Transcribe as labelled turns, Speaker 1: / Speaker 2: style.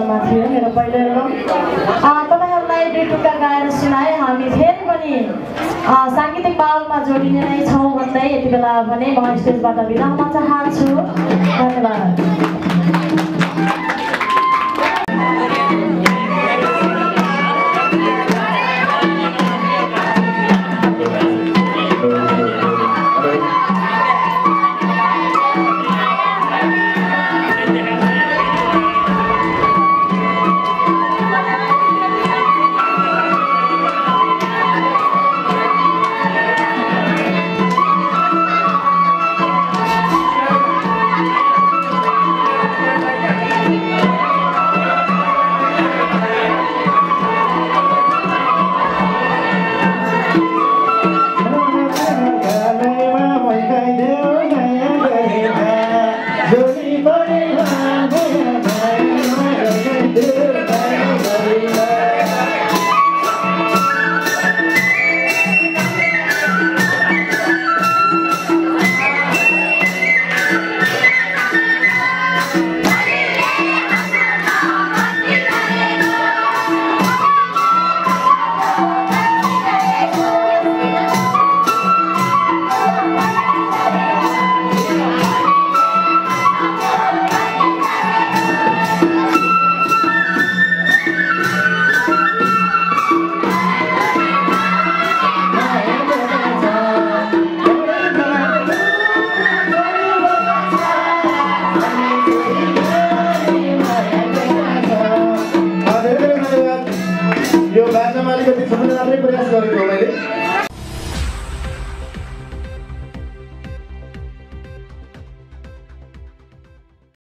Speaker 1: कार्यक्रममा थियो मेरो पहिलो तपाईँहरूलाई
Speaker 2: दुई टुक्का गाएर सुनाए। हामी फेरि पनि साङ्गीतिक बाहुलमा जोडिने नै छौँ भन्दै यति बेला भने म स्टेजबाट बिदा हुन चाहन्छु। धन्यवाद।